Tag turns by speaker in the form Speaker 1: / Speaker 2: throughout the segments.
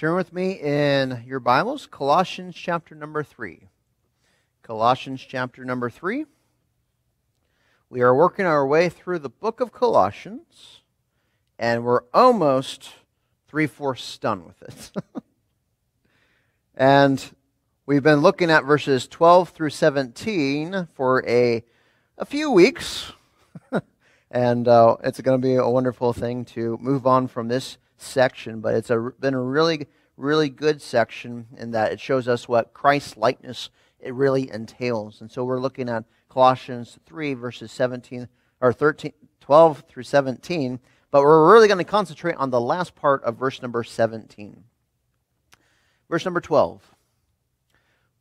Speaker 1: Turn with me in your Bibles, Colossians chapter number 3. Colossians chapter number 3. We are working our way through the book of Colossians, and we're almost three fourths done with it. and we've been looking at verses 12 through 17 for a, a few weeks. and uh, it's going to be a wonderful thing to move on from this section, but it's a, been a really, really good section in that it shows us what Christ's likeness it really entails. And so we're looking at Colossians 3, verses 17 or 13, 12 through 17, but we're really going to concentrate on the last part of verse number 17. Verse number 12.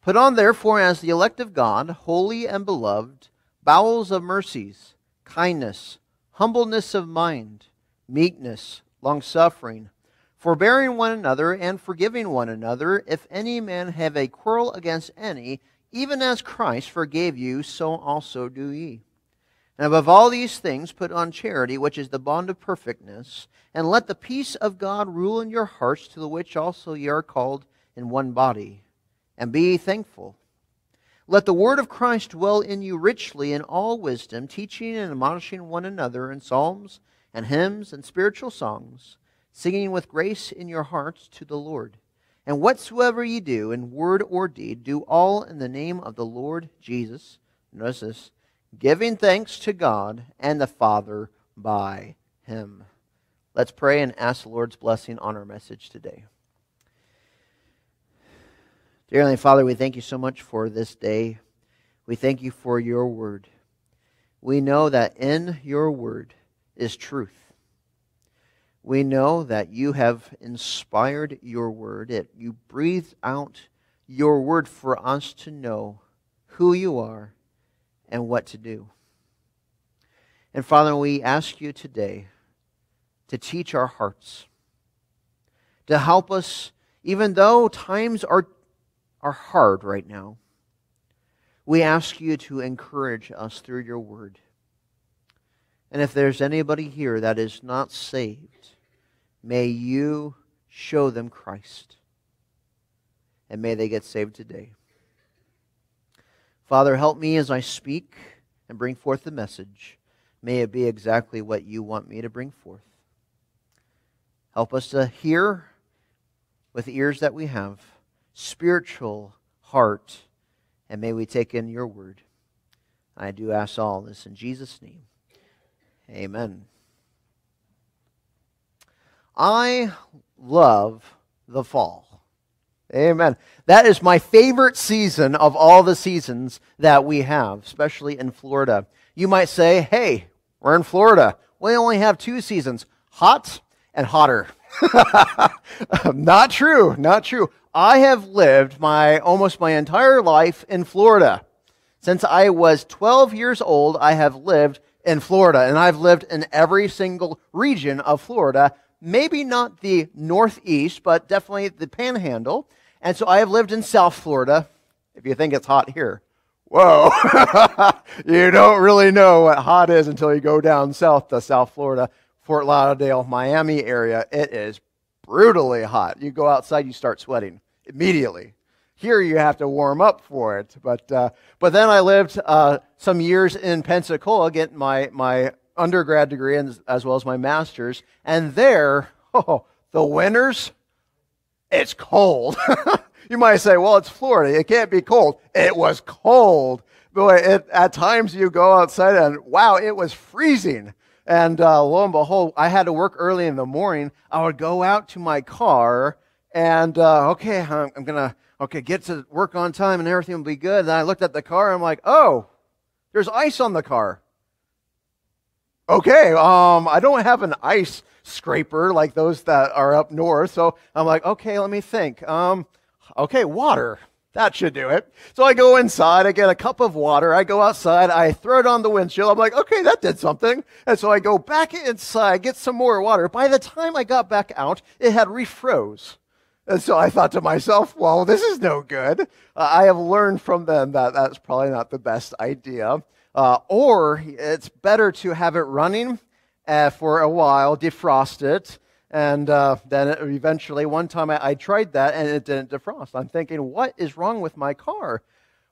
Speaker 1: Put on, therefore, as the elect of God, holy and beloved, bowels of mercies, kindness, humbleness of mind, meekness, long suffering, forbearing one another, and forgiving one another, if any man have a quarrel against any, even as Christ forgave you, so also do ye. And above all these things, put on charity, which is the bond of perfectness, and let the peace of God rule in your hearts, to the which also ye are called in one body. And be thankful. Let the word of Christ dwell in you richly in all wisdom, teaching and admonishing one another in psalms and hymns and spiritual songs, singing with grace in your hearts to the Lord. And whatsoever ye do, in word or deed, do all in the name of the Lord Jesus. Notice this giving thanks to God and the Father by him. Let's pray and ask the Lord's blessing on our message today. Dear Heavenly Father, we thank you so much for this day. We thank you for your word. We know that in your word is truth. We know that you have inspired your word, it you breathed out your word for us to know who you are and what to do. And Father, we ask you today to teach our hearts, to help us, even though times are, are hard right now. We ask you to encourage us through your word. And if there's anybody here that is not saved, may you show them Christ. And may they get saved today. Father, help me as I speak and bring forth the message. May it be exactly what you want me to bring forth. Help us to hear with the ears that we have, spiritual heart, and may we take in your word. I do ask all this in Jesus' name. Amen. I love the fall. Amen. That is my favorite season of all the seasons that we have, especially in Florida. You might say, hey, we're in Florida. We only have two seasons hot and hotter. not true. Not true. I have lived my almost my entire life in Florida. Since I was 12 years old, I have lived in Florida, and I've lived in every single region of Florida. Maybe not the Northeast, but definitely the Panhandle. And so I have lived in South Florida. If you think it's hot here, whoa, you don't really know what hot is until you go down south to South Florida, Fort Lauderdale, Miami area. It is brutally hot. You go outside, you start sweating immediately. Here you have to warm up for it. But, uh, but then I lived uh, some years in Pensacola, getting my, my undergrad degree and, as well as my master's. And there, oh, the winters, it's cold. you might say, well, it's Florida. It can't be cold. It was cold. Boy, it, at times you go outside and wow, it was freezing. And uh, lo and behold, I had to work early in the morning. I would go out to my car and, uh, okay, I'm, I'm going to okay, get to work on time and everything will be good. And I looked at the car. I'm like, oh, there's ice on the car. Okay, um, I don't have an ice scraper like those that are up north. So I'm like, okay, let me think. Um, okay, water. That should do it. So I go inside, I get a cup of water, I go outside, I throw it on the windshield. I'm like, okay, that did something. And so I go back inside, get some more water. By the time I got back out, it had refroze. And so I thought to myself, well, this is no good. Uh, I have learned from them that that's probably not the best idea. Uh, or it's better to have it running uh, for a while, defrost it, And uh, then eventually, one time I, I tried that and it didn't defrost. I'm thinking, what is wrong with my car?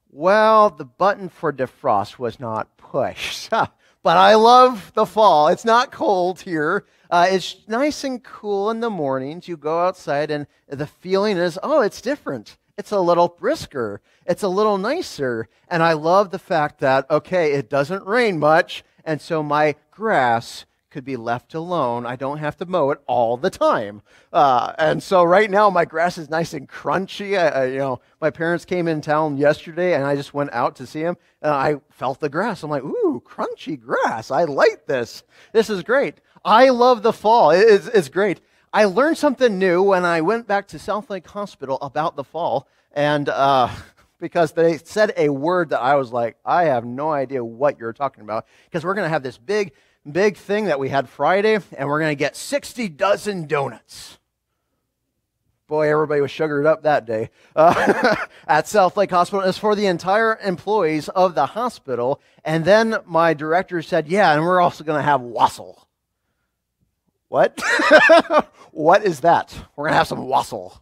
Speaker 1: Well, the button for defrost was not pushed. but I love the fall. It's not cold here. Uh, it's nice and cool in the mornings. You go outside, and the feeling is, oh, it's different. It's a little brisker. It's a little nicer. And I love the fact that, okay, it doesn't rain much, and so my grass could be left alone. I don't have to mow it all the time. Uh, and so right now my grass is nice and crunchy. I, I, you know, my parents came in town yesterday, and I just went out to see them, and I felt the grass. I'm like, ooh, crunchy grass. I like this. This is great. I love the fall. It's, it's great. I learned something new when I went back to South Lake Hospital about the fall, and uh, because they said a word that I was like, I have no idea what you're talking about, because we're going to have this big, big thing that we had Friday, and we're going to get 60 dozen donuts. Boy, everybody was sugared up that day uh, at South Lake Hospital. It's for the entire employees of the hospital. And then my director said, Yeah, and we're also going to have wassail. What? what is that? We're going to have some wassail.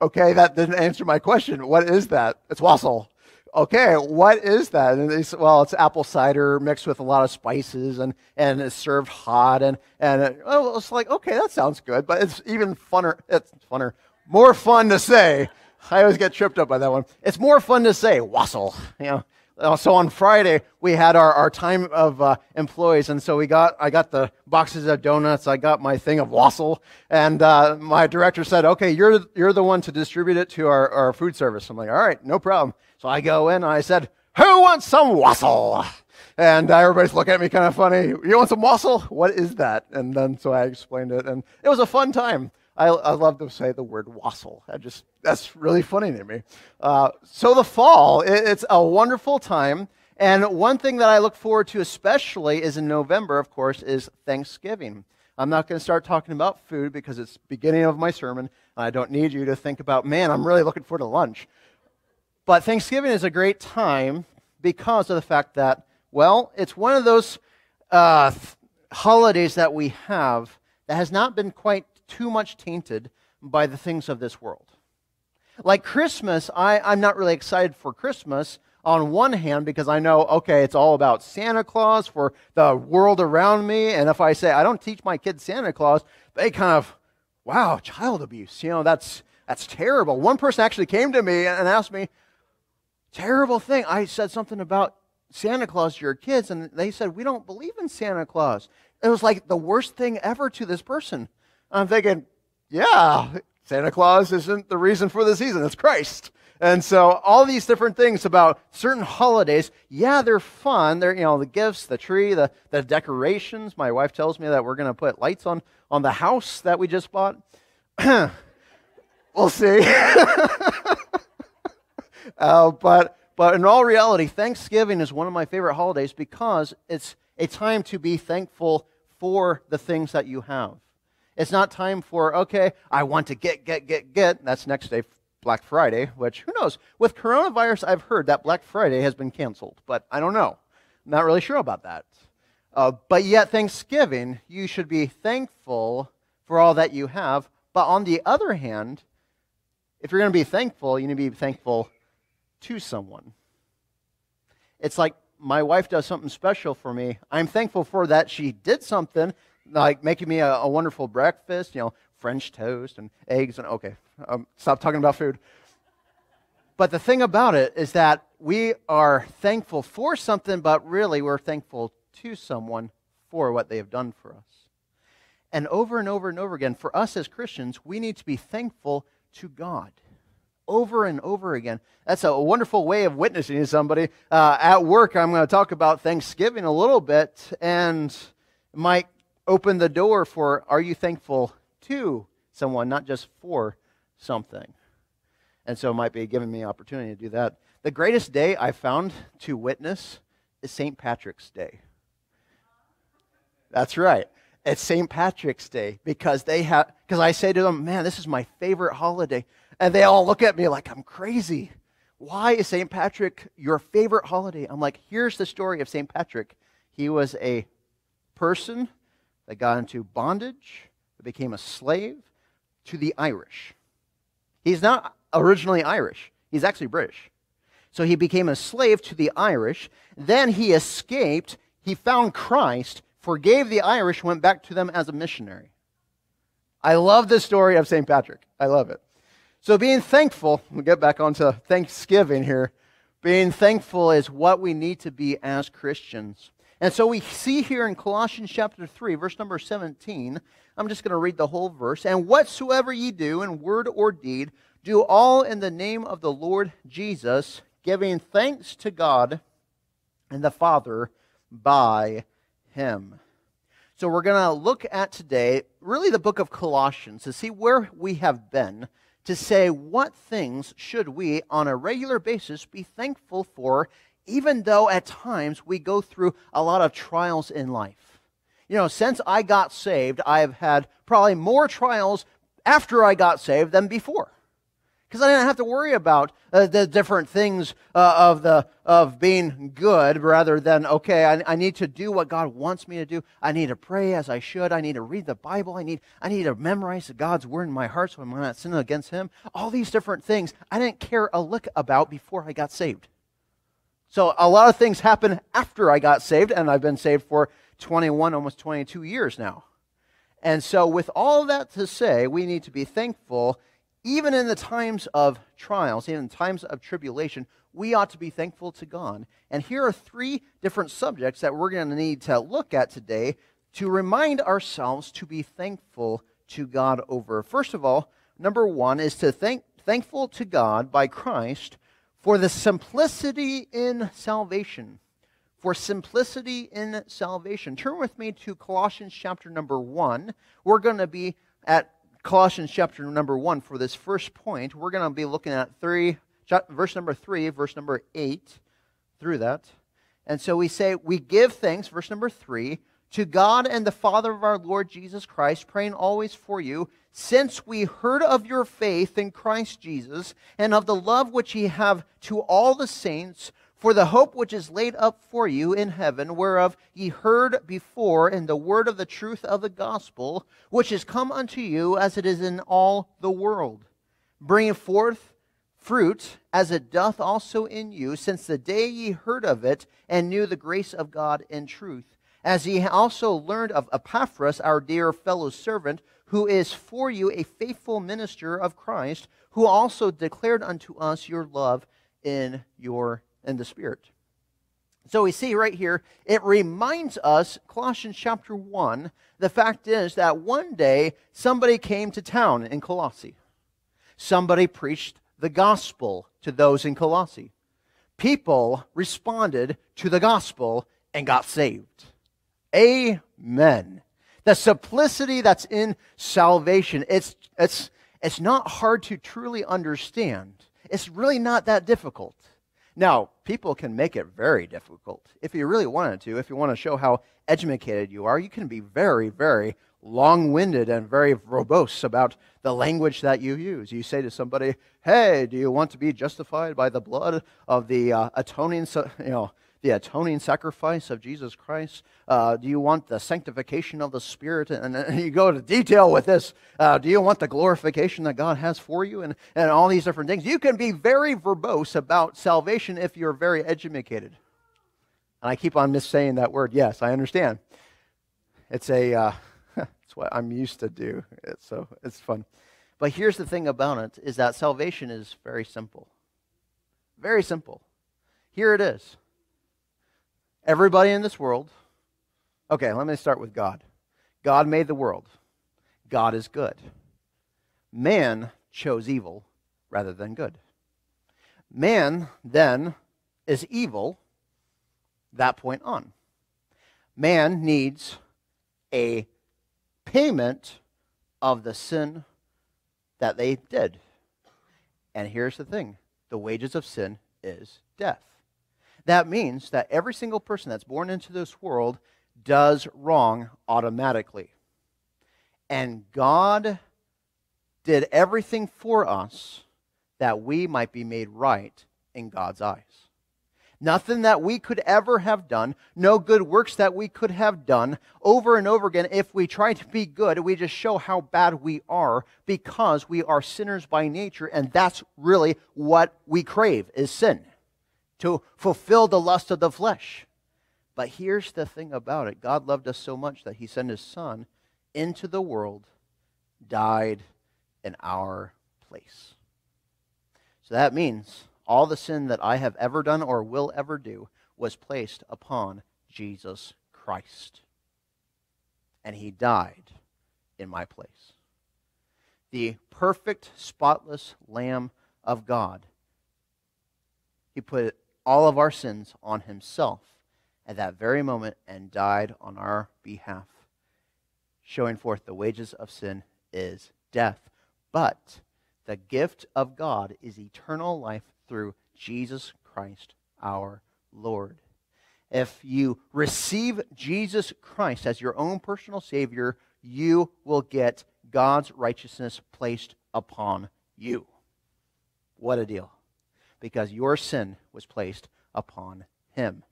Speaker 1: Okay, that didn't answer my question. What is that? It's wassail. Okay, what is that? And they said, well, it's apple cider mixed with a lot of spices and, and it's served hot. And, and it, well, it's like, okay, that sounds good, but it's even funner. It's funner. More fun to say. I always get tripped up by that one. It's more fun to say wassail. You know, uh, so on Friday we had our, our time of uh, employees, and so we got I got the boxes of donuts, I got my thing of wassail, and uh, my director said, "Okay, you're you're the one to distribute it to our, our food service." I'm like, "All right, no problem." So I go in and I said, "Who wants some wassail?" And everybody's looking at me kind of funny. You want some wassail? What is that? And then so I explained it, and it was a fun time. I, I love to say the word wassail. I just that's really funny to me. Uh, so the fall, it, it's a wonderful time, and one thing that I look forward to especially is in November, of course, is Thanksgiving. I'm not going to start talking about food because it's beginning of my sermon. and I don't need you to think about, man, I'm really looking forward to lunch. But Thanksgiving is a great time because of the fact that, well, it's one of those uh, holidays that we have that has not been quite too much tainted by the things of this world. Like Christmas, I, I'm not really excited for Christmas on one hand because I know, okay, it's all about Santa Claus for the world around me. And if I say I don't teach my kids Santa Claus, they kind of, wow, child abuse. You know, that's, that's terrible. One person actually came to me and asked me, terrible thing. I said something about Santa Claus to your kids, and they said, we don't believe in Santa Claus. It was like the worst thing ever to this person. I'm thinking, yeah, Santa Claus isn't the reason for the season, it's Christ. And so all these different things about certain holidays, yeah, they're fun. They're, you know, the gifts, the tree, the, the decorations. My wife tells me that we're going to put lights on, on the house that we just bought. we'll see. uh, but, but in all reality, Thanksgiving is one of my favorite holidays because it's a time to be thankful for the things that you have. It's not time for, okay, I want to get, get, get, get. That's next day, Black Friday, which who knows? With coronavirus, I've heard that Black Friday has been canceled, but I don't know. I'm not really sure about that. Uh, but yet, Thanksgiving, you should be thankful for all that you have. But on the other hand, if you're going to be thankful, you need to be thankful to someone. It's like my wife does something special for me. I'm thankful for that she did something like making me a, a, wonderful breakfast, you know, French toast and eggs and okay, um, stop talking about food. But the thing about it is that we are thankful for something, but really we're thankful to someone for what they have done for us. And over and over and over again, for us as Christians, we need to be thankful to God. Over and over again. That's a wonderful way of witnessing to somebody. Uh, at work, I'm going to talk about Thanksgiving a little bit, and might open the door for are you thankful to someone, not just for something? And so it might be giving me opportunity to do that. The greatest day I found to witness is St. Patrick's Day. That's right. It's St. Patrick's Day because they have because I say to them, "Man, this is my favorite holiday." And they all look at me like I'm crazy. Why is St. Patrick your favorite holiday? I'm like, "Here's the story of St. Patrick. He was a person that got into bondage, became a slave to the Irish. He's not originally Irish, he's actually British. So he became a slave to the Irish. Then he escaped. He found Christ, forgave the Irish, went back to them as a missionary. I love the story of St. Patrick. I love it. So, being thankful, we'll get back onto Thanksgiving here. Being thankful is what we need to be as Christians. And so we see here in Colossians chapter 3, verse number 17, I'm just going to read the whole verse. And whatsoever ye do in word or deed, do all in the name of the Lord Jesus, giving thanks to God and the Father by him. So we're going to look at today really the book of Colossians to see where we have been, to say what things should we on a regular basis be thankful for, even though at times we go through a lot of trials in life. You know, since I got saved, I have had probably more trials after I got saved than before because I didn't have to worry about uh, the different things uh, of the of being good, rather than okay, I, I, need to do what God wants me to do. I need to pray as I should. I need to read the Bible. I need I need to memorize God's word in my heart so I'm not sinning against Him. All these different things I didn't care a lick about before I got saved. So a lot of things happen after I got saved, and I've been saved for 21, almost 22 years now. And so, with all that to say, we need to be thankful even in the times of trials, even in times of tribulation, we ought to be thankful to God. And here are three different subjects that we're going to need to look at today to remind ourselves to be thankful to God over. First of all, number one is to thank thankful to God by Christ for the simplicity in salvation. For simplicity in salvation. Turn with me to Colossians chapter number 1. We're going to be at Colossians chapter number 1 for this first point. We're going to be looking at three, verse number 3, verse number 8 through that. And so we say, We give thanks, verse number 3, to God and the Father of our Lord Jesus Christ, praying always for you, since we heard of your faith in Christ Jesus and of the love which ye have to all the saints for the hope which is laid up for you in heaven, whereof ye heard before in the word of the truth of the gospel, which is come unto you as it is in all the world, bringing forth fruit as it doth also in you, since the day ye heard of it and knew the grace of God in truth. As ye also learned of Epaphras, our dear fellow servant, who is for you a faithful minister of Christ, who also declared unto us your love in your and the Spirit. So we see right here, it reminds us, Colossians chapter 1, the fact is that one day somebody came to town in Colossae. Somebody preached the gospel to those in Colossae. People responded to the gospel and got saved. Amen. The simplicity that's in salvation, it's, it's, it's not hard to truly understand. It's really not that difficult. Now, people can make it very difficult. If you really wanted to, if you want to show how educated you are, you can be very, very long winded and very verbose about the language that you use. You say to somebody, Hey, do you want to be justified by the blood of the uh, atoning, you know, the atoning sacrifice of Jesus Christ? Uh, do you want the sanctification of the Spirit? And, and you go to detail with this. Uh, do you want the glorification that God has for you? And, and all these different things. You can be very verbose about salvation if you're very educated. And I keep on missaying that word. Yes, I understand. It's a, uh, it's what I'm used to do. It's, so it's fun. But here's the thing about it is that salvation is very simple. Very simple. Here it is. Everybody in this world, okay, let me start with God. God made the world, God is good. Man chose evil rather than good. Man then is evil that point on. Man needs a payment of the sin that they did. And here's the thing the wages of sin is death. That means that every single person that's born into this world does wrong automatically. And God did everything for us that we might be made right in God's eyes. Nothing that we could ever have done, no good works that we could have done. Over and over again, if we try to be good, we just show how bad we are because we are sinners by nature, and that's really what we crave is sin to fulfill the lust of the flesh. But here's the thing about it God loved us so much that he sent his son into the world, died in our place. So that means all the sin that I have ever done or will ever do was placed upon Jesus Christ. And he died in my place. The perfect, spotless Lamb of God. He put all of our sins on himself at that very moment and died on our behalf, showing forth the wages of sin is death. But the gift of God is eternal life through Jesus Christ our Lord. If you receive Jesus Christ as your own personal Savior, you will get God's righteousness placed upon you. What a deal because your sin was placed upon him.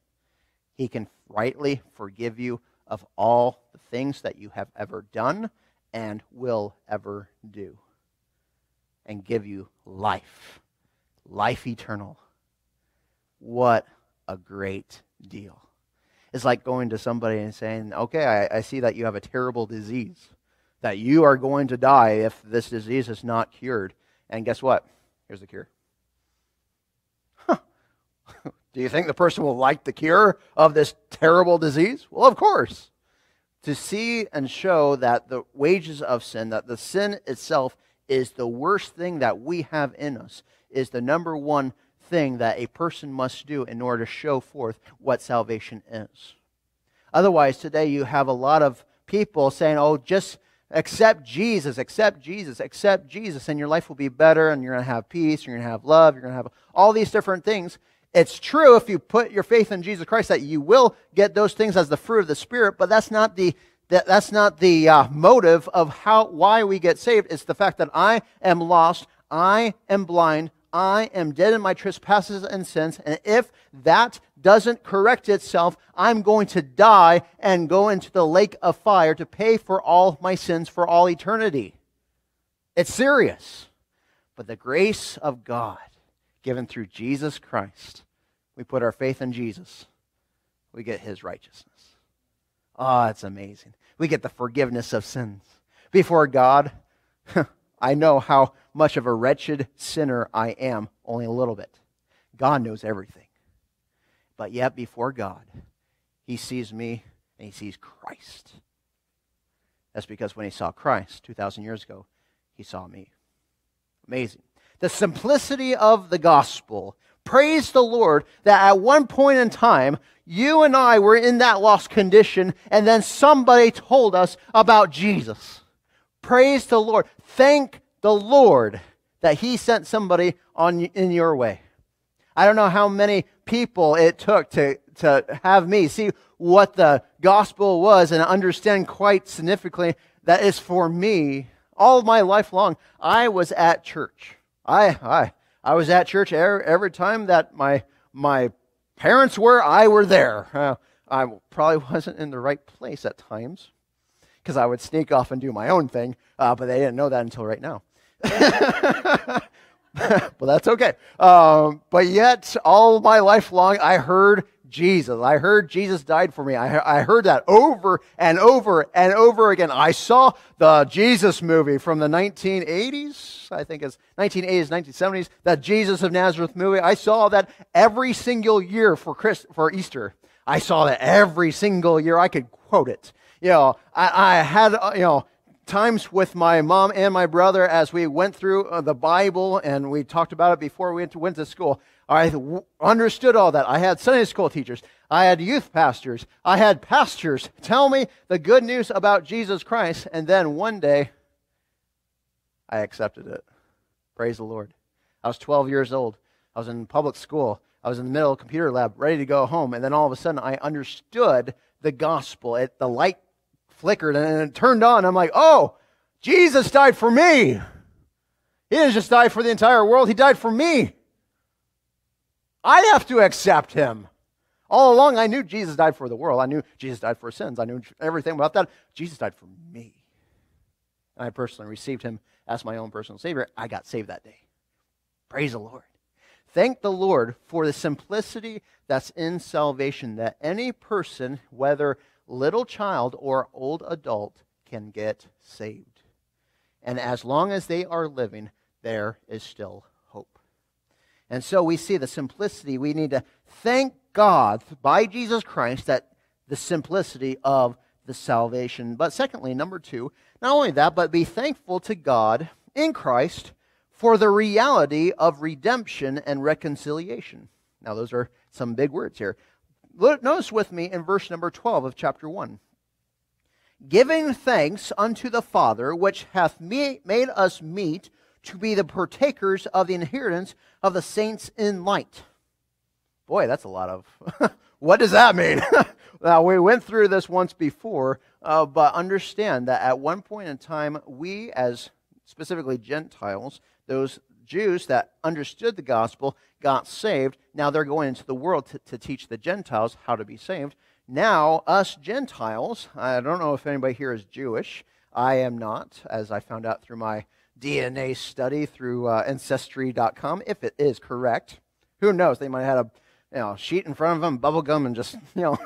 Speaker 1: He can rightly forgive you of all the things that you have ever done and will ever do, and give you life, life eternal. What a great deal. It's like going to somebody and saying, Okay, I, I see that you have a terrible disease, that you are going to die if this disease is not cured. And guess what? Here's the cure. Do you think the person will like the cure of this terrible disease? Well, of course. To see and show that the wages of sin, that the sin itself is the worst thing that we have in us, is the number one thing that a person must do in order to show forth what salvation is. Otherwise, today you have a lot of people saying, oh, just accept Jesus, accept Jesus, accept Jesus, and your life will be better, and you're going to have peace, you're going to have love, you're going to have all these different things. It's true if you put your faith in Jesus Christ that you will get those things as the fruit of the Spirit, but that's not the that, that's not the uh, motive of how why we get saved. It's the fact that I am lost, I am blind, I am dead in my trespasses and sins, and if that doesn't correct itself, I'm going to die and go into the lake of fire to pay for all my sins for all eternity. It's serious. But the grace of God given through Jesus Christ. We put our faith in Jesus, we get his righteousness. Oh, it's amazing. We get the forgiveness of sins. Before God, I know how much of a wretched sinner I am, only a little bit. God knows everything. But yet, before God, he sees me and he sees Christ. That's because when he saw Christ 2,000 years ago, he saw me. Amazing the simplicity of the gospel. Praise the Lord that at one point in time, you and I were in that lost condition, and then somebody told us about Jesus. Praise the Lord. Thank the Lord that He sent somebody on in your way. I don't know how many people it took to, to have me see what the gospel was and understand quite significantly that is for me all my life long. I was at church. I, I, I was at church every, every time that my, my parents were, I were there. Uh, I probably wasn't in the right place at times because I would sneak off and do my own thing, uh, but they didn't know that until right now. well, that's okay. Um, but yet, all my life long, I heard Jesus. I heard Jesus died for me. I, I heard that over and over and over again. I saw the Jesus movie from the 1980s. I think it's 1980s, 1970s. That Jesus of Nazareth movie. I saw that every single year for Christ, for Easter. I saw that every single year. I could quote it. You know, I, I had, uh, you know, times with my mom and my brother as we went through uh, the Bible and we talked about it before we went to, went to school. I understood all that. I had Sunday school teachers. I had youth pastors. I had pastors tell me the good news about Jesus Christ. And then one day, I accepted it. Praise the Lord. I was 12 years old. I was in public school. I was in the middle of computer lab, ready to go home. And then all of a sudden, I understood the gospel. It, the light flickered and it turned on. I'm like, oh, Jesus died for me. He didn't just die for the entire world, He died for me. I have to accept him. All along, I knew Jesus died for the world. I knew Jesus died for sins. I knew everything about that. Jesus died for me. And I personally received him as my own personal Savior. I got saved that day. Praise the Lord. Thank the Lord for the simplicity that's in salvation, that any person, whether little child or old adult, can get saved. And as long as they are living, there is still. And so we see the simplicity. We need to thank God by Jesus Christ that the simplicity of the salvation. But secondly, number two, not only that, but be thankful to God in Christ for the reality of redemption and reconciliation. Now, those are some big words here. Notice with me in verse number 12 of chapter 1 giving thanks unto the Father, which hath made us meet to be the partakers of the inheritance of the saints in light. Boy, that's a lot of. what does that mean? now, we went through this once before, uh, but understand that at one point in time, we, as specifically Gentiles, those Jews that understood the gospel, got saved. Now they're going into the world to, to teach the Gentiles how to be saved. Now, us Gentiles, I don't know if anybody here is Jewish. I am not, as I found out through my DNA study through uh, Ancestry.com, if it is correct. Who knows? They might have had a you know, sheet in front of them, bubble gum, and just, you know,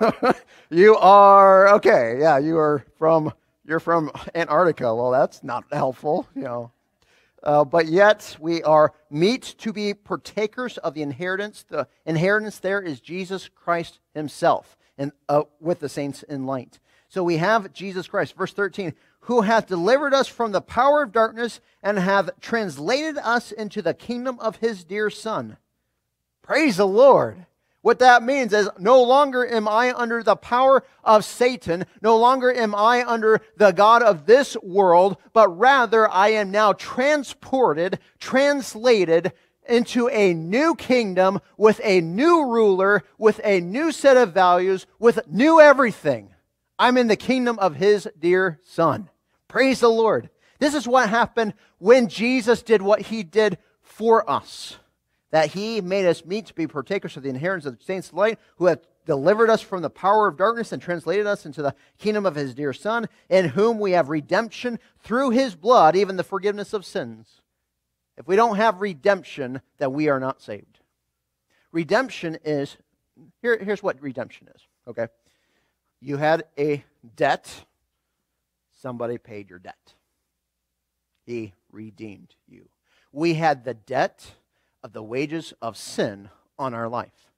Speaker 1: you are, okay, yeah, you are from, you're from Antarctica. Well, that's not helpful, you know. Uh, but yet we are meet to be partakers of the inheritance. The inheritance there is Jesus Christ himself and uh, with the saints in light. So we have Jesus Christ, verse 13, who hath delivered us from the power of darkness and hath translated us into the kingdom of his dear Son. Praise the Lord. What that means is no longer am I under the power of Satan, no longer am I under the God of this world, but rather I am now transported, translated into a new kingdom with a new ruler, with a new set of values, with new everything. I'm in the kingdom of his dear son. Praise the Lord. This is what happened when Jesus did what he did for us that he made us meet to be partakers of the inheritance of the saints of light, who hath delivered us from the power of darkness and translated us into the kingdom of his dear Son, in whom we have redemption through his blood, even the forgiveness of sins. If we don't have redemption, then we are not saved. Redemption is here, here's what redemption is, okay? You had a debt, somebody paid your debt. He redeemed you. We had the debt of the wages of sin on our life.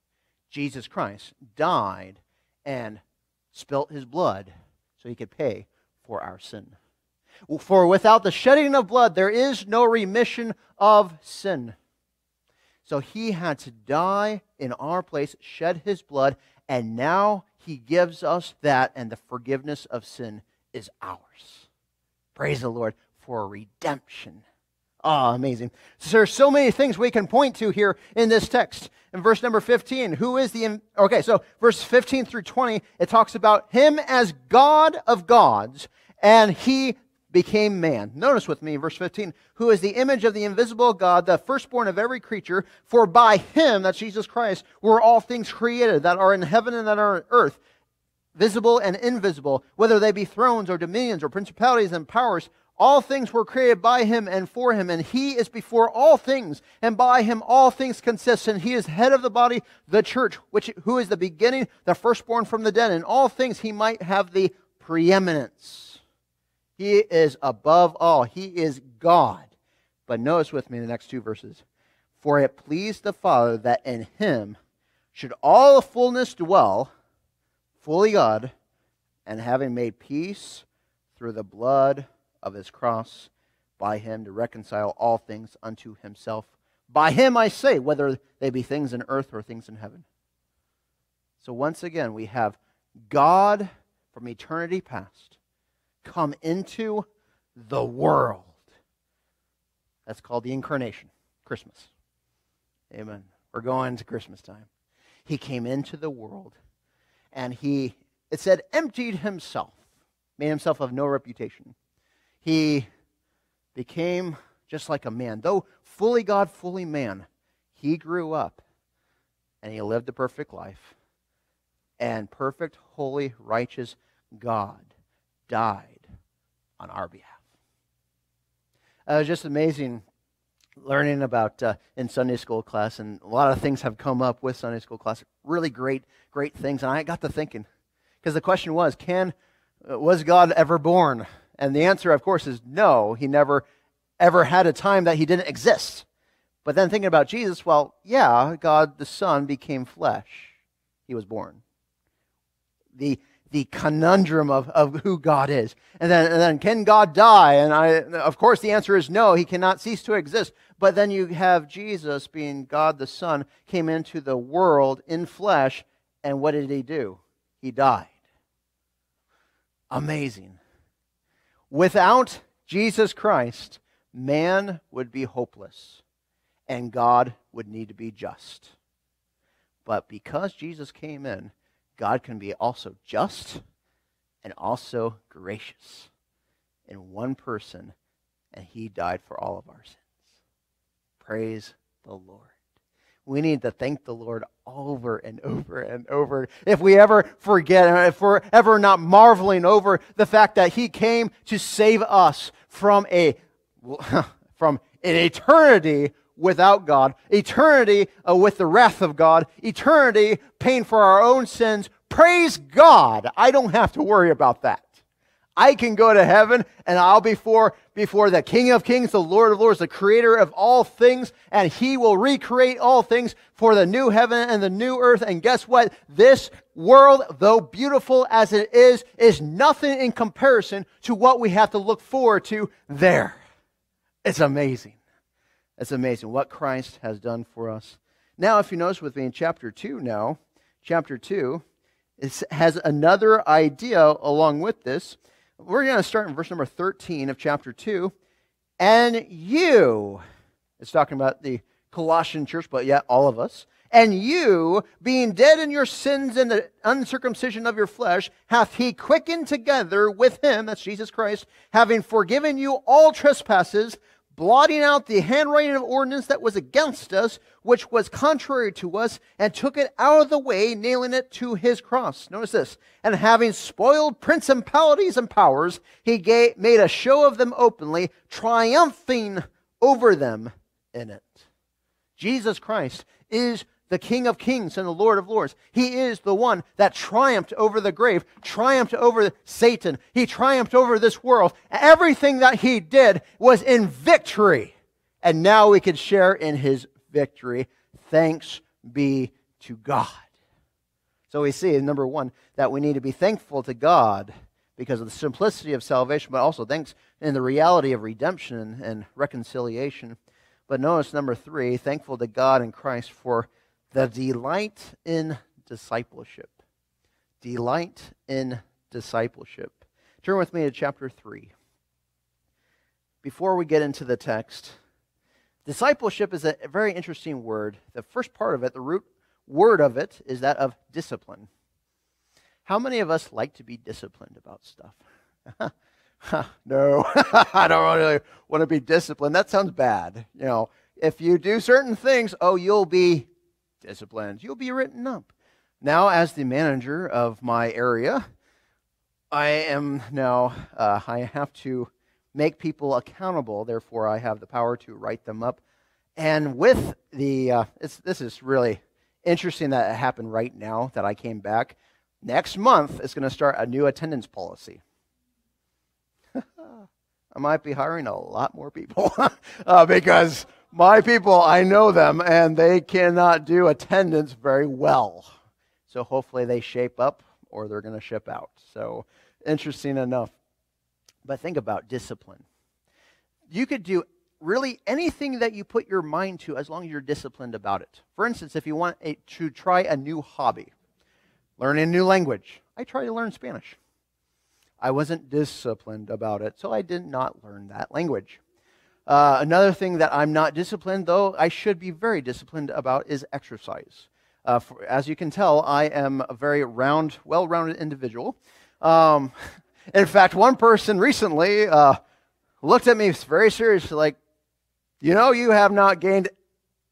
Speaker 1: Jesus Christ died and spilt his blood so he could pay for our sin. For without the shedding of blood, there is no remission of sin. So he had to die in our place, shed his blood, and now he gives us that, and the forgiveness of sin is ours. Praise the Lord for redemption. Ah, oh, amazing. So there's so many things we can point to here in this text. In verse number 15, who is the. Okay, so verse 15 through 20, it talks about him as God of gods, and he became man. Notice with me, verse 15, who is the image of the invisible God, the firstborn of every creature, for by him, that's Jesus Christ, were all things created that are in heaven and that are on earth, visible and invisible, whether they be thrones or dominions or principalities and powers. All things were created by him and for him, and he is before all things, and by him all things consist. And he is head of the body, the church, which who is the beginning, the firstborn from the dead. In all things he might have the preeminence. He is above all. He is God. But notice with me the next two verses. For it pleased the Father that in him should all fullness dwell, fully God, and having made peace through the blood of his cross by him to reconcile all things unto himself. By him I say, whether they be things in earth or things in heaven. So once again, we have God from eternity past come into the world. That's called the incarnation, Christmas. Amen. We're going to Christmas time. He came into the world and he, it said, emptied himself, made himself of no reputation he became just like a man. Though fully God, fully man, he grew up and he lived a perfect life. And perfect, holy, righteous God died on our behalf. Uh, it was just amazing learning about uh, in Sunday school class, and a lot of things have come up with Sunday school class. Really great, great things. And I got to thinking, because the question was, can uh, was God ever born? And the answer, of course, is no. He never ever had a time that he didn't exist. But then thinking about Jesus, well, yeah, God the Son became flesh. He was born. The the conundrum of, of who God is. And then, and then can God die? And I, of course, the answer is no, he cannot cease to exist. But then you have Jesus, being God the Son, came into the world in flesh, and what did he do? He died. Amazing. Without Jesus Christ, man would be hopeless and God would need to be just. But because Jesus came in, God can be also just and also gracious in one person, and he died for all of our sins. Praise the Lord. We need to thank the Lord over and over and over. If we ever forget, if we're ever not marveling over the fact that He came to save us from a from an eternity without God, eternity uh, with the wrath of God, eternity paying for our own sins. Praise God! I don't have to worry about that. I can go to heaven and I'll be before, before the King of Kings, the Lord of Lords, the creator of all things, and he will recreate all things for the new heaven and the new earth. And guess what? This world, though beautiful as it is, is nothing in comparison to what we have to look forward to there. It's amazing. It's amazing what Christ has done for us. Now, if you notice with me in chapter 2 now, chapter 2 it has another idea along with this. We're going to start in verse number 13 of chapter 2. And you, it's talking about the Colossian church, but yet all of us. And you, being dead in your sins and the uncircumcision of your flesh, hath he quickened together with him, that's Jesus Christ, having forgiven you all trespasses, blotting out the handwriting of ordinance that was against us, which was contrary to us, and took it out of the way, nailing it to his cross. Notice this. And having spoiled principalities and powers, he gave, made a show of them openly, triumphing over them in it. Jesus Christ is the King of Kings and the Lord of Lords. He is the one that triumphed over the grave, triumphed over Satan. He triumphed over this world. Everything that he did was in victory. And now we can share in his victory. Thanks be to God. So we see, number one, that we need to be thankful to God because of the simplicity of salvation, but also thanks in the reality of redemption and reconciliation. But notice number three, thankful to God and Christ for the delight in discipleship. Delight in discipleship. Turn with me to chapter 3. Before we get into the text, discipleship is a very interesting word. The first part of it, the root word of it, is that of discipline. How many of us like to be disciplined about stuff? no, I don't really want to be disciplined. That sounds bad. You know, if you do certain things, oh, you'll be disciplines, you'll be written up. Now, as the manager of my area, I am now, uh, I have to make people accountable. Therefore, I have the power to write them up. And with the, uh, this is really interesting that it happened right now that I came back. Next month is going to start a new attendance policy. I might be hiring a lot more people uh, because my people, I know them, and they cannot do attendance very well. So hopefully they shape up or they're going to ship out. So interesting enough. But think about discipline. You could do really anything that you put your mind to as long as you're disciplined about it. For instance, if you want a, to try a new hobby, learn a new language. I tried to learn Spanish. I wasn't disciplined about it, so I did not learn that language. Uh, another thing that I'm not disciplined, though I should be very disciplined about, is exercise. Uh, for, as you can tell, I am a very round, well rounded individual. Um, in fact, one person recently uh, looked at me very seriously, like, you know, you have not gained,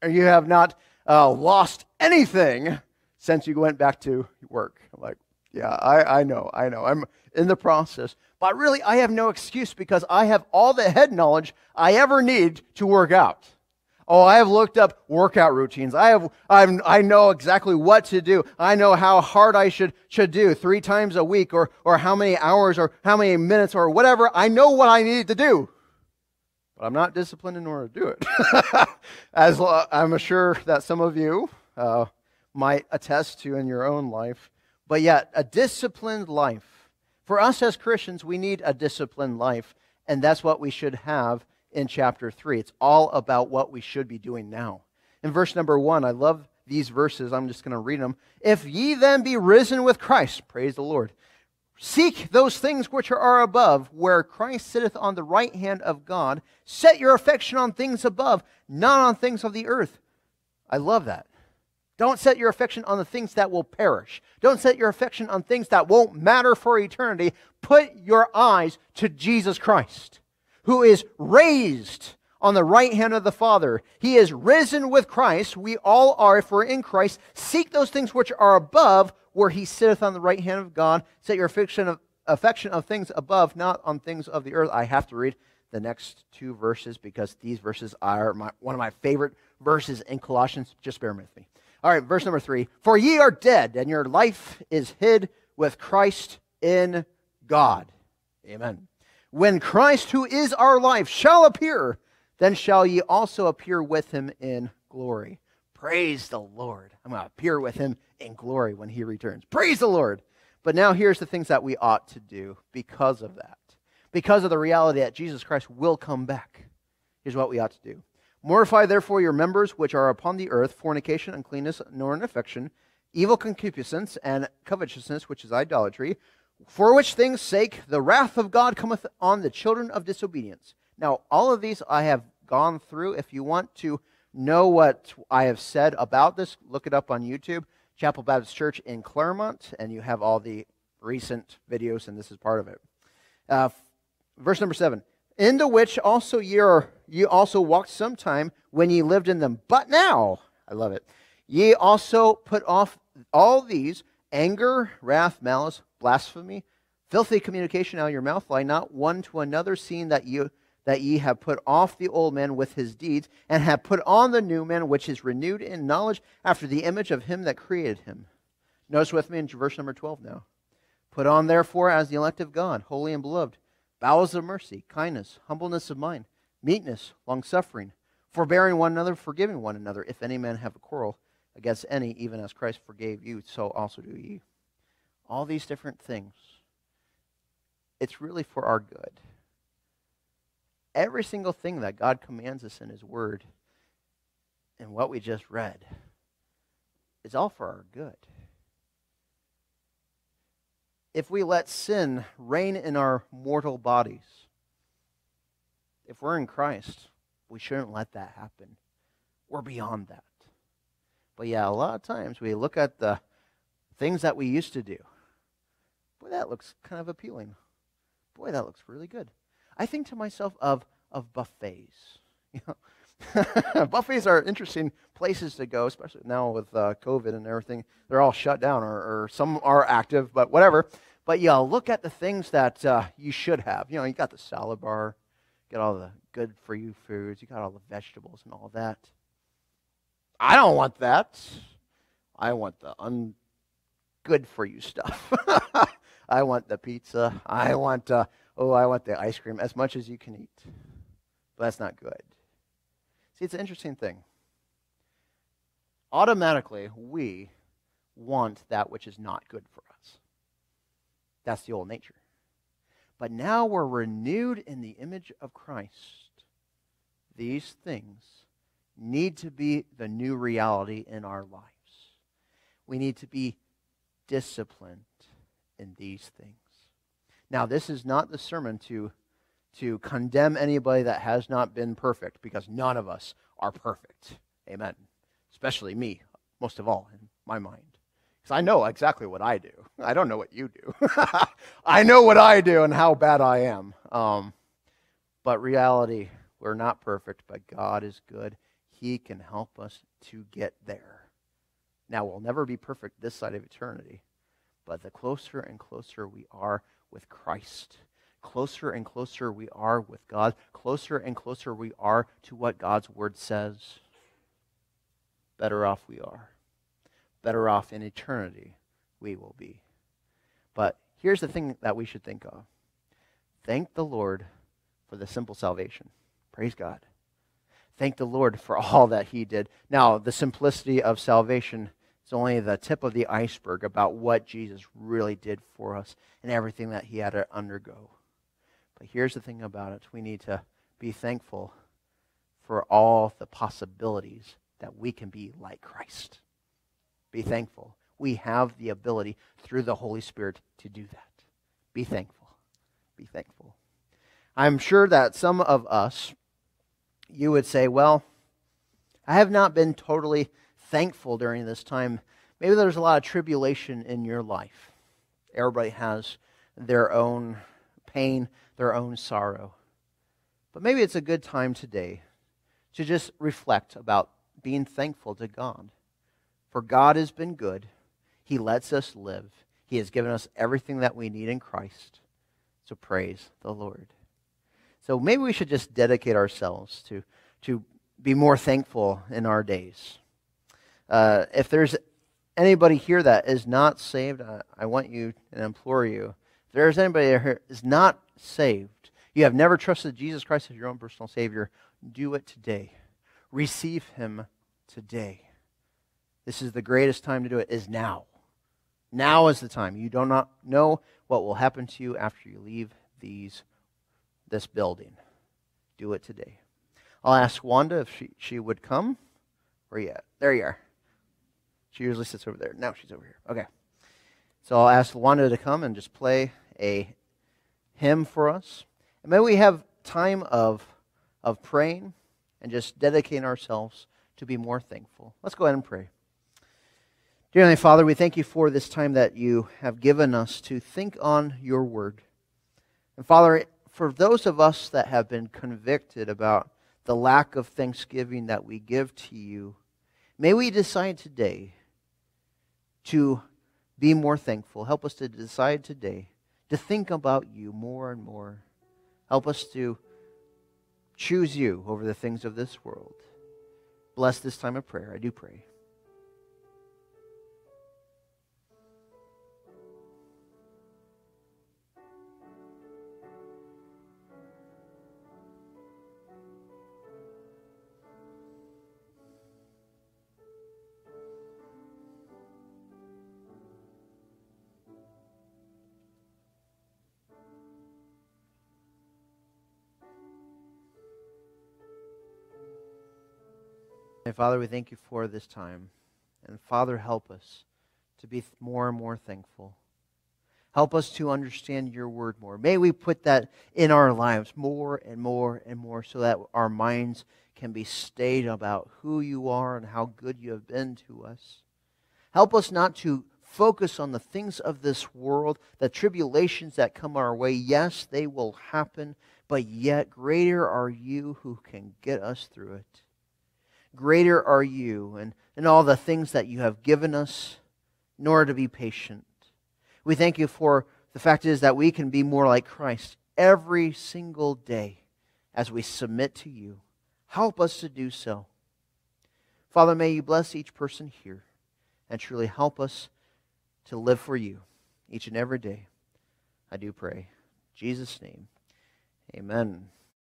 Speaker 1: or you have not uh, lost anything since you went back to work. I'm like, yeah, I, I know, I know. I'm in the process. But really, I have no excuse because I have all the head knowledge I ever need to work out. Oh, I have looked up workout routines. I have, I'm, I know exactly what to do. I know how hard I should, should do three times a week or, or how many hours or how many minutes or whatever. I know what I need to do. But I'm not disciplined in order to do it. As I'm sure that some of you uh, might attest to in your own life. But yet, a disciplined life. For us as Christians, we need a disciplined life, and that's what we should have in chapter 3. It's all about what we should be doing now. In verse number 1, I love these verses. I'm just going to read them. If ye then be risen with Christ, praise the Lord, seek those things which are above, where Christ sitteth on the right hand of God. Set your affection on things above, not on things of the earth. I love that. Don't set your affection on the things that will perish. Don't set your affection on things that won't matter for eternity. Put your eyes to Jesus Christ who is raised on the right hand of the Father. He is risen with Christ. We all are, if we're in Christ. Seek those things which are above, where he sitteth on the right hand of God. Set your affection of, affection of things above, not on things of the earth. I have to read the next two verses because these verses are my, one of my favorite verses in Colossians. Just bear with me. All right, verse number three. For ye are dead, and your life is hid with Christ in God. Amen. When Christ, who is our life, shall appear, then shall ye also appear with him in glory. Praise the Lord. I'm going to appear with him in glory when he returns. Praise the Lord. But now here's the things that we ought to do because of that. Because of the reality that Jesus Christ will come back. Here's what we ought to do. Mortify therefore your members which are upon the earth fornication, uncleanness, nor an affection, evil concupiscence, and covetousness, which is idolatry for which things sake the wrath of God cometh on the children of disobedience. Now, all of these I have gone through. If you want to know what I have said about this, look it up on YouTube, Chapel Baptist Church in Clermont, and you have all the recent videos, and this is part of it. Uh, verse number seven. In the which also ye, are, ye also walked sometime when ye lived in them. But now, I love it, ye also put off all these anger, wrath, malice, blasphemy, filthy communication out of your mouth. Lie not one to another, seeing that you that ye have put off the old man with his deeds, and have put on the new man, which is renewed in knowledge after the image of him that created him. Notice with me in verse number 12 now. Put on, therefore, as the elect of God, holy and beloved, bowels of mercy, kindness, humbleness of mind, meekness, longsuffering, forbearing one another, forgiving one another, if any man have a quarrel against any, even as Christ forgave you, so also do ye all these different things, it's really for our good. Every single thing that God commands us in His Word and what we just read is all for our good. If we let sin reign in our mortal bodies, if we're in Christ, we shouldn't let that happen. We're beyond that. But yeah, a lot of times we look at the things that we used to do boy, that looks kind of appealing. Boy, that looks really good. I think to myself of, of buffets. You know? buffets are interesting places to go, especially now with uh, COVID and everything. They're all shut down, or, or, some are active, but whatever. But yeah, look at the things that uh, you should have. You know, you got the salad bar, got all the good for you foods, you got all the vegetables and all that. I don't want that. I want the ungood for you stuff. I want the pizza. I want, uh, oh, I want the ice cream as much as you can eat. But that's not good. See, it's an interesting thing. Automatically, we want that which is not good for us. That's the old nature. But now we're renewed in the image of Christ. These things need to be the new reality in our lives. We need to be disciplined in these things. Now, this is not the sermon to, to condemn anybody that has not been perfect, because none of us are perfect. Amen. Especially me, most of all, in my mind. Because I know exactly what I do. I don't know what you do. I know what I do and how bad I am. Um, but reality, we're not perfect, but God is good. He can help us to get there. Now, we'll never be perfect this side of eternity, but the closer and closer we are with Christ, closer and closer we are with God, closer and closer we are to what God's word says, better off we are. Better off in eternity we will be. But here's the thing that we should think of thank the Lord for the simple salvation. Praise God. Thank the Lord for all that He did. Now, the simplicity of salvation is only the tip of the iceberg about what Jesus really did for us and everything that He had to undergo. But here's the thing about it we need to be thankful for all the possibilities that we can be like Christ. Be thankful. We have the ability through the Holy Spirit to do that. Be thankful. Be thankful. I'm sure that some of us, you would say, well, I have not been totally thankful during this time. Maybe there's a lot of tribulation in your life. Everybody has their own pain, their own sorrow. But maybe it's a good time today to just reflect about being thankful to God. For God has been good, He lets us live, He has given us everything that we need in Christ. So praise the Lord. So maybe we should just dedicate ourselves to, to be more thankful in our days. Uh, if there's anybody here that is not saved, I, I want you and implore you. If there's anybody here is not saved, you have never trusted Jesus Christ as your own personal Savior, do it today. Receive Him today. This is the greatest time to do it, is now. Now is the time. You do not know what will happen to you after you leave these this building. Do it today. I'll ask Wanda if she, she would come. Where you at? There you are. She usually sits over there. Now she's over here. Okay. So I'll ask Wanda to come and just play a hymn for us. And may we have time of, of praying and just dedicating ourselves to be more thankful. Let's go ahead and pray. Dear Heavenly Father, we thank you for this time that you have given us to think on your word. And Father, for those of us that have been convicted about the lack of thanksgiving that we give to you, may we decide today to be more thankful. Help us to decide today to think about you more and more. Help us to choose you over the things of this world. Bless this time of prayer, I do pray. And Father, we thank you for this time. And Father, help us to be more and more thankful. Help us to understand your word more. May we put that in our lives more and more and more so that our minds can be stayed about who you are and how good you have been to us. Help us not to focus on the things of this world, the tribulations that come our way. Yes, they will happen, but yet greater are you who can get us through it. Greater are you and, and all the things that you have given us in order to be patient. We thank you for the fact is that we can be more like Christ every single day as we submit to you. Help us to do so. Father, may you bless each person here and truly help us to live for you each and every day. I do pray. In Jesus' name, amen.